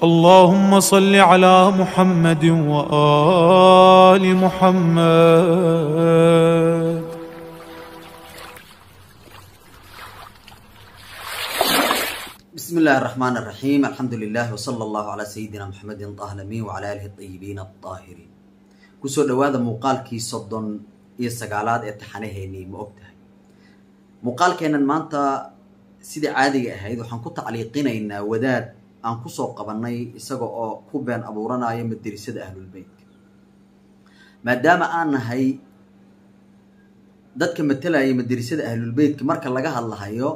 اللهم صل على محمد وآل محمد. بسم الله الرحمن الرحيم الحمد لله وصلى الله على سيدنا محمد طه لمي وعلى آله الطيبين الطاهرين كسو دواذا مقال كي صدن يستقالات اتحانهيني مؤبته مقال كينا مانتا سيدي عادي هيدو حنكو تعليقين إن وداد aan ku soo qabannay isaga oo ku been abuuranayo madarisada ahlulbeytka maadaama aan nahay dadka matalaya madarisada ahlulbeytka marka laga hadlahayo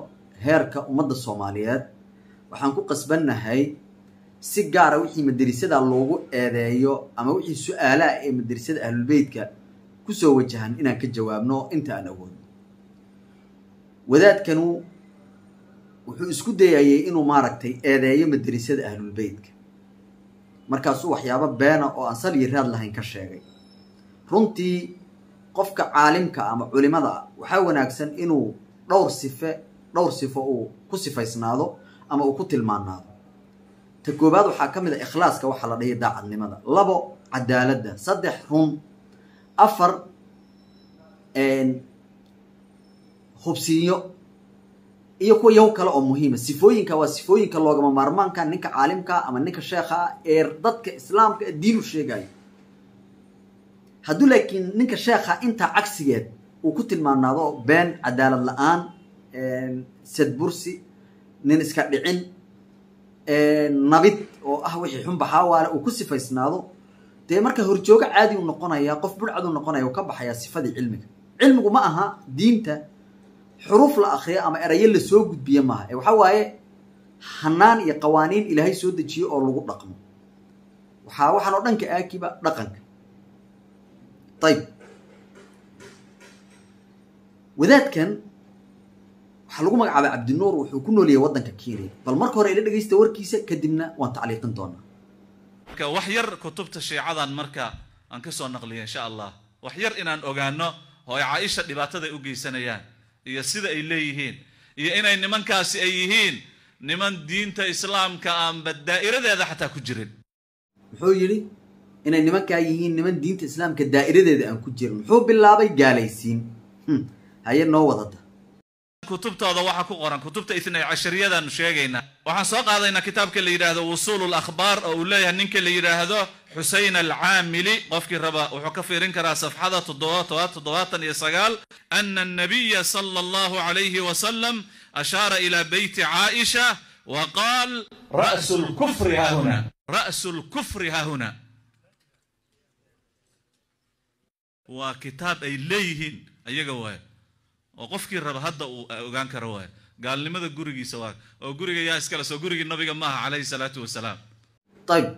heerka ummadda soomaaliyeed waxaan ku qasbannahay si gaara wixii madarisada loogu eedeeyo ama wixii su'aalaha ee madarisada ahlulbeytka ku soo wajahan inaan ka jawaabno inta aan awoodno wadaadkanu wuxuu isku dayayay inuu maaragtay eedeeyo madarisada ahlulbeytka markaasuu waxyaabo beena oo aan sal iyo raad lahayn ka sheegay. Runtii qofka caalimka ama culimada waxaa wanaagsan inuu dhowr sife dhowr sifo uu ku sifaysnaado ama uu ku tilmaanaado ta koobaad waxaa ka mid a ikhlaaska waxaa la dhihi daacadnimada. Labo cadaaladda saddex run. Afar hubsiinyo iyo kuwa yaw kale oo muhiima. Sifooyinka waa sifooyinka loogama maarmaanka ninka caalimka ama ninka sheekha ee dadka islaamka diin u sheegayo hadduu laakiin ninka sheekha intaa cagsigeed uu ku tilmaanaado been cadaalad la'aan sadbursi nin iska dhicin nabid oo ah wixii xun baxaawaale uu ku sifaysnaado dee marka horjoogo caadi u noqonaya qof burcad u noqonaya uu ka baxayaa sifadii cilmiga. Cilmigu ma aha diinta xuruuf la akriyo ama erayo la soo gudbiye maaha. Ee waxaa waaye hanaan iyo qawaaniin ilaahay soo dejiyo oo lagu dhaqmo. Waxaa waxaan oo dhanka aakiba dhaqanka ayib wadaadkan waxaa lagu magacaabay cabdinuur wuxuu ku nooliyay waddanka kenya bal marka hore ila dhegaysta warkiisa kadibna waan tacliiqin doonaa. Marka wax yar kutubta shiicadan marka aan ka soo naqliyo insha allah. Wax yar inaan ogaano oo ay caaisha dhibaataday u geysanayaan iyo sida ay leeyihiin iyo inay nimankaasi ay yihiin niman diinta islaamka aanba daa'iradeeda xataa ku jirin. Muxuu yidhi inay nimankaa yihiin niman diinta islaamka daa'iradeeda aan ku jirin. Muxuu bilaabay gaalaysiin. Haye noo waddada kutubtooda waxaa ku qoran kutubta itnay cashariyadaanu sheegaynaa waxaan soo qaadaynaa kitaabka la yidhaahdo wusuulu lakhbaar oo uu leeyahay ninka la yidhaahdo xusein alcaamili. Qofkii raba wuxuu ka fiirin karaa safxada ana annabiya sala allahu calayhi wasalam ashaara ilaa beyti caaisha wa qaal ra'su lkufri haahuna ra'su lkufri haahuna waa kitaab ay leeyihiin ayaga waay oo qofkii raba hadda uu ogaan karo waay gaalnimada gurigiisa waa oo guriga yaa iskale soo gurigii nabiga maaha calayhi salaatu wasalaam. Ayib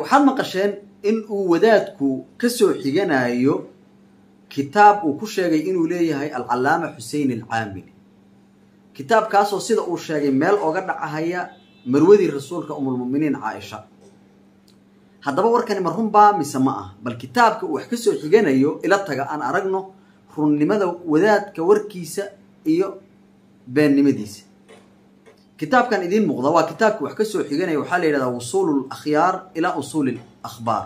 waxaad maqasheen in uu wadaadku ka soo xiganayo kitaab uu ku sheegay inuu leeyahay alcallaama xusein alcaamili. Kitaabkaasoo sida uu sheegay meel oga dhacahaya marwadii rasuulka umulmuminiin caaisha. Haddaba warkani ma runbaa mise ma ah bal kitaabka uu wax ka soo xiganayo ila taga aan aragno runnimada wadaadka warkiisa iyo beennimadiisa. Kitaabkan idiin muuqda waa kitaabka wax ka soo xiganaya waxaa la yidhahdaa wusuulu lakhyaar ilaa usuuli lakhbaar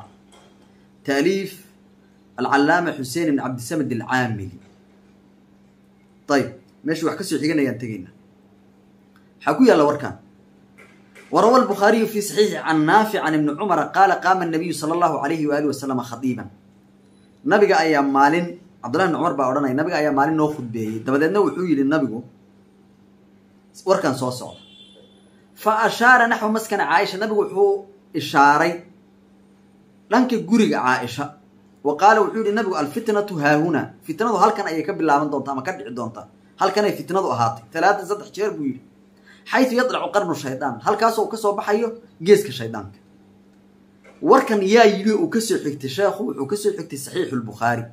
taaliif alcallaama xusein ibn cabdisamed alcaamili. Ayib meeshuu wax ka soo xiganayaan tegayna. Waxaa ku yaalla warkan. Warawa albukhaariyu fi saxiixi can naafic can ibni cumara qaala qaama nabiyu sala allahu alayhi waalihi wasalama khadiiban. Nabiga ayaa maalin cabdullahi ibn cumar baa odhanaya nabiga ayaa maalin noo khudbeeyey dabadeedna wuxuu yidhi nabigu warkan soo socda. Fa ashaara naxwa maskana caaisha. Nabigu wuxuu ishaaray dhanka guriga caaisha. Wa qaala wuxuu yihi nabigu alfitnatu haahuna fitnadu halkan ayay ka bilaaban doontaa ama ka dhici doontaa. Halkanay fitnadu ahaatay. Talaatan saddex jeer buu yidhi. Xaytu yadlacu qarnu shaydaan halkaasoo ka soo baxayo geeska shaydaanka warkan yaa yidhi uu ka soo xigtay sheekhu wuxuu ka soo xigtay saxiixu lbukhaari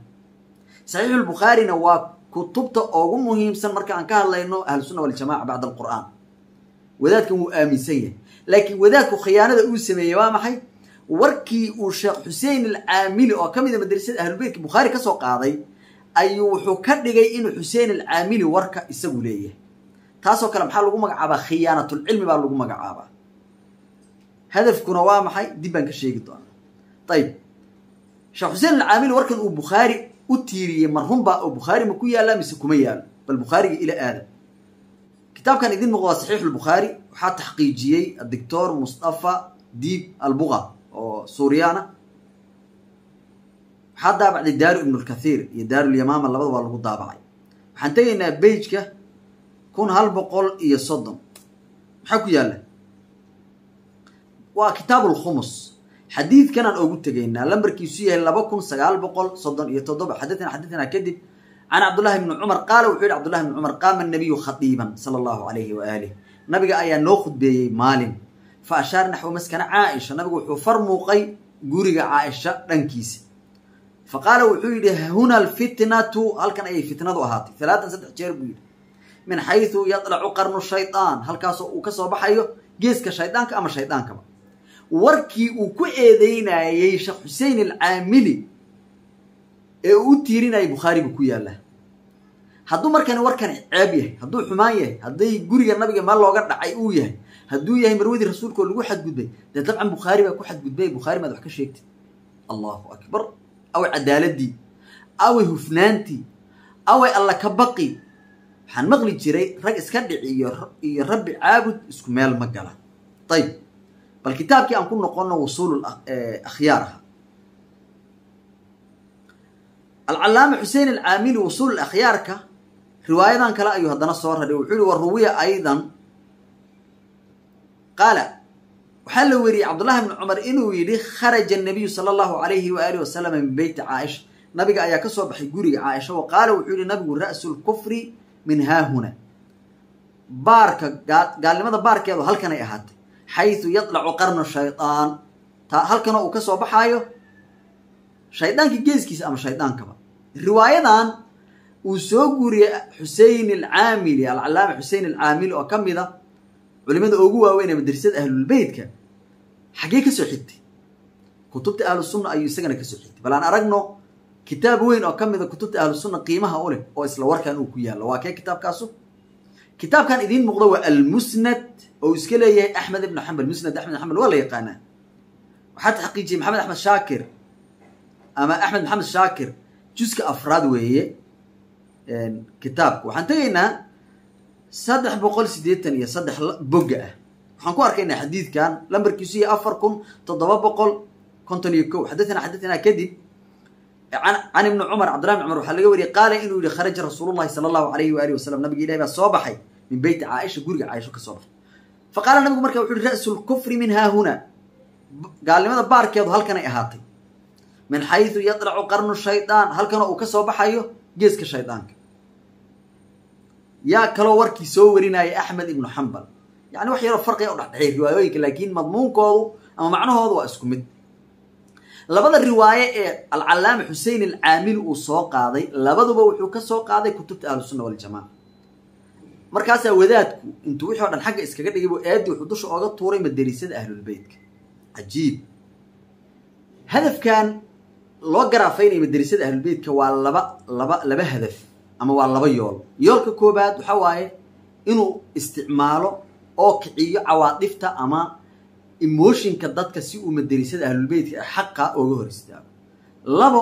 saxiixulbukhaarina waa kutubta ugu muhiimsan marka aan ka hadlayno ahlusunna waljamaca bacda alqur'aan wadaadkan wuu aaminsan yahay. Laakiin wadaadku khiyaanada uu sameeyey waa maxay? Warkii uu sheekh xusein alcaamili oo ka mid a madrasada ahlulbeytka bukhaari ka soo qaaday ayuu wuxuu ka dhigay inuu xusein alcaamili warka isagu leeyahay. Taasoo kale maxaa lagu magacaabaa? Khiyaanatulcilmi baa lagu magacaabaa. Hadafkuna waa maxay? Dib baan ka sheegi doonaa. Ayib sheekh xuseen alcaamili warkan uu bukhaari u tiiriyey marhunba oo bukhaari ma ku yaallaa mise kuma yaalo bal bukhaariga ila aada kitaabkan idin muuqda waa saxiixu lbukhaari waxaa taxqiijiyey adictor mustafa diib albuqa oo suuriyaana. Waxaa daabacday daaru ibnu lkathiir iyo daarulyamaama labada waa lagu daabacay. Waxaan tegaynaa beijka kun hal boqol iyo soddon. Maxaa ku yaalla waa kitaabu lkhumus xadiidkanaan oogu tegaynaa lambarkiisu yahay laba kun sagaal boqol soddon iyo toddoba. Xadathana xadathana kadib can cabdullahi bni cumar qaala wuxuu yihi cabdullahi bni cumar qaama nabiyu khadiiban sala allahu alayhi waaalih nabiga ayaa noo khudbeeyey maalin. Fa ashaara naxwa maskana caaisha. Nabigu wuxuu far muuqay guriga caaisha dhankiisa. Fa qaala wuxuu yidhi huna alfitnatu. Halkan ayay fitnadu ahaatay. Halaatan saddex jeer buu yidhi. Min xaysu yadlacu qarnu shaydaan halkaasoo uu ka soo baxayo geeska shaydaanka ama shaydaankaba warkii uu ku eedeynayey sheekh xusein alcaamili ee uu u tiirinayay bukhaari buu ku yaallaa. Hadduu markani warkani ceeb yahay hadduu xumaan yahay hadday guriga nabiga meel looga dhacay uu yahay hadduu yahay marwadii rasuulka lagu xadgudbay dee dabcan bukhaari baa ku xadgudbay bukhaari maad wax ka sheegtid. Allahu akbar. Away cadaaladii away hufnaantii away alla ka baqi. Waxaan maqli jiray rag iska dhici iyo iyo rabbi caabud isku meel ma gala. Ayib bal kitaabkii aan ku noqono wusuul akhyaar. Aha alcalaama xusein alcaamili wusuul akhyaarka riwaayadan kale ayuu haddana soo raray wuxuu yihi wa ruwiya aydan. Qaala waxaa la weriyey cabdullahi bni cumar inuu yidhi kharaja nabiyu sala allahu alayhi waaalih wasalama min beyti caaisha nabiga ayaa ka soo baxay guriga caaisha wa qaala wuxuu yihi nabigu ra'su lkufri min haahuna. Baarka gaalnimada baarkeedu halkanay ahaatay xaysu yadlacu qarnu shaydaan ta halkanoo uu ka soo baxaayo shaydaanka geeskiisa ama shaydaankaba riwaayadan uu soo guuriyey xusein alcaamili alcalaama xusein alcaamili oo ka mida culimada ugu waaweyn ee madrasada ahlulbeytka xaggee ka soo xigtay kutubta ahlusunna ayuu isagana ka soo xigtay bal aan aragno kitaab weyn oo ka mida kutubta ahlusunna qiimaha u leh oo isla warkan uu ku yaallo waa kee kitaabkaasu kitaabkan idiin muuqda waa almusnad oo iska leeyahay axmed ibnu xambal musnad axmed ibn xambal waa la yaqaanaa. Waxaa taxqiijiyey maxamed axmed shaakir ama axmed maxamed shaakir juska afraad weeye kitaabka. Waxaan tegaynaa saddex boqol siddeetan iyo saddex bogga ah. Waxaan ku arkaynaa xadiidkan lambarkiisu yahay afar kun toddoba boqol konton iyo kow xadathana xadathana kadib can ibni cumar cabdillahi bn cumar waxaa laga wariyey qaala inuu yihi kharaja rasuulu sala allahu alayhi waalihi wasalam nabiga ilahi baa soo baxay min beyti caaisha guriga caaisho ka soo baxay fa qaala nabigu marka wuxu uhi ra'su lkufri min haahuna gaalnimada baarkeedu halkanay ahaatay min xaysu yadlacu qarnu shaydaan halkanoo uu ka soo baxayo geeska shaydaanka yaa kaloo warkii soo warinayay axmed ibnu xambal yani wax yaroo farqiga u dhexdhexay riwaayooyinka laakiin madmuunkoodu ama macnahoodu waa isku mid labada riwaaye ee alcalaama xusein alcaamili uu soo qaaday labaduba wuxuu ka soo qaaday kutubta ahlusunna waljamaca markaasaa wadaadku intuu wixii o dhan xagga iskaga dhigay buu aadi wuxuu dusha ooga tuuray maderisada ahlulbeytka cajiib. Hadafkan loo garaafaynaya maderisada ahlulbeytka waa laba laba laba hadaf ama waa laba yool. Yoolka koobaad waxaa waaye inuu isticmaalo oo kiciyo cawaadifta ama emotionka dadka si uu maderisada ahlulbeytka ee xaqa ooga hor istaago. Labo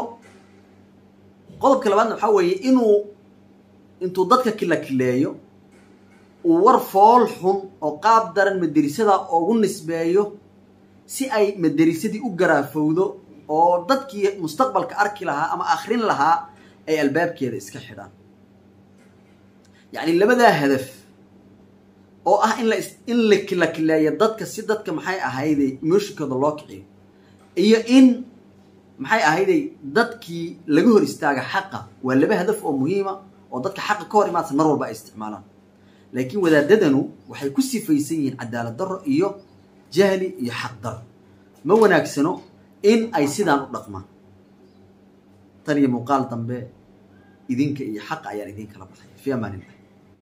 qodobka labaadna waxaa weeye inuu intuu dadka kila kileeyo uu war fool xun oo qaab daran maderisada ugu nisbeeyo si ay maderisadii u garaafowdo oo dadkii mustaqbalka arki lahaa ama akrin lahaa ay albaabkeeda iska xidhaan. Yacni labadaa hadaf oo ah in la in la kileeyo dadka si dadka maxay ahayday emotionkooda loo kiciyo iyo in maxay ahayday dadkii laga hor istaaga xaqa. Waa laba hadaf oo muhiima oo dadka xaqa ka hor imaadsan mar walba ay isticmaalaan laakiin wadaadadanu waxay ku sifaysan yihiin cadaalad darro iyo jahli iyo xaq darro. Ma wanaagsano in ay sidaan u dhaqmaan. Tan iyo muuqaal dambe idinka iyo xaqa ayaan idinkala baxay fi amaan illah